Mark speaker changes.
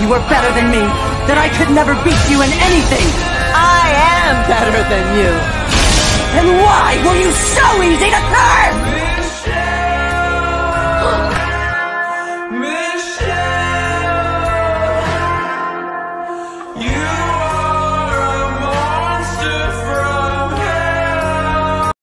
Speaker 1: you are better than me, that I could never beat you in anything. I am better than you. And why were you so easy to curb?
Speaker 2: Michelle, you